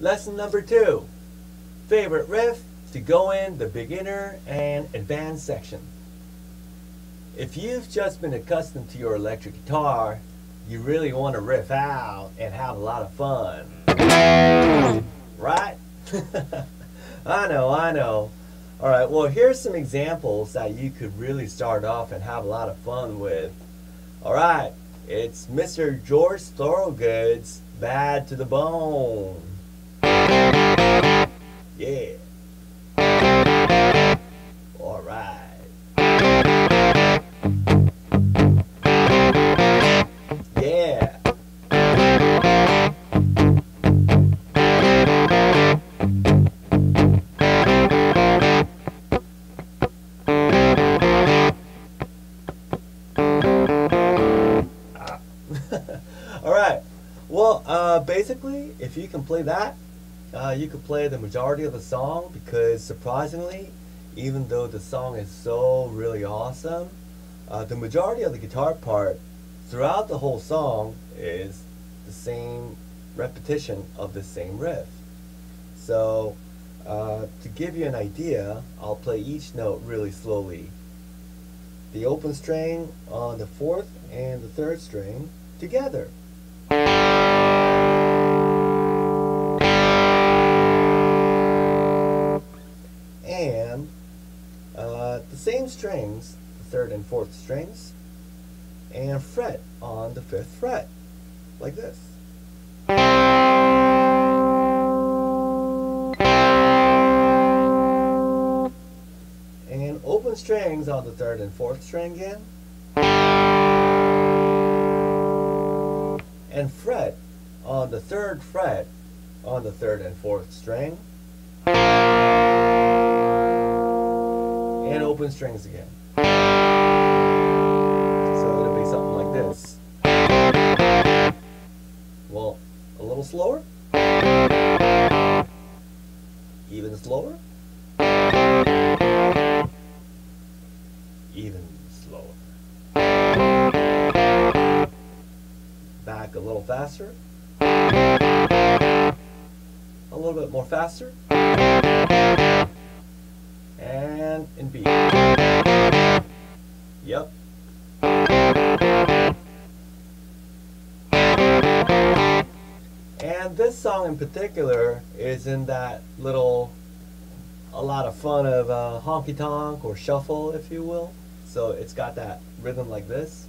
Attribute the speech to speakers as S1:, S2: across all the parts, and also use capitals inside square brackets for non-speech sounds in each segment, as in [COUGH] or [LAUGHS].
S1: Lesson number two. Favorite riff to go in the beginner and advanced section. If you've just been accustomed to your electric guitar, you really want to riff out and have a lot of fun. Right? [LAUGHS] I know, I know. Alright, well here's some examples that you could really start off and have a lot of fun with. Alright, it's Mr. George Thorogood's Bad to the Bone. Yeah. Alright. Yeah. [LAUGHS] Alright. Well, uh, basically, if you can play that, uh, you could play the majority of the song because surprisingly, even though the song is so really awesome, uh, the majority of the guitar part throughout the whole song is the same repetition of the same riff. So, uh, to give you an idea, I'll play each note really slowly. The open string on the fourth and the third string together. Same strings, the third and fourth strings, and fret on the fifth fret, like this. And open strings on the third and fourth string again. And fret on the third fret on the third and fourth string. And open strings again. So it'll be something like this. Well, a little slower. Even slower. Even slower. Back a little faster. A little bit more faster. And B. Yep. And this song in particular is in that little, a lot of fun of uh, honky tonk or shuffle, if you will. So it's got that rhythm like this.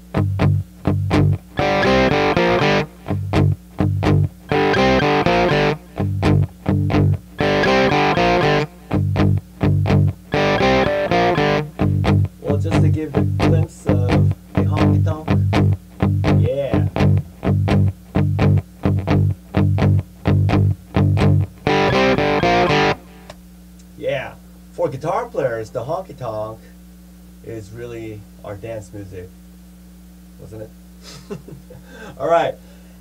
S1: Give you a glimpse of the honky tonk. Yeah. Yeah. For guitar players, the honky tonk is really our dance music, wasn't it? [LAUGHS] All right.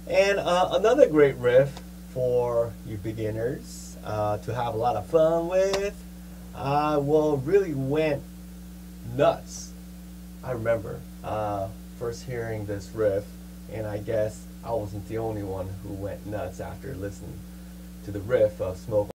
S1: And uh, another great riff for you beginners uh, to have a lot of fun with. I well really went nuts. I remember uh, first hearing this riff, and I guess I wasn't the only one who went nuts after listening to the riff of Smoke.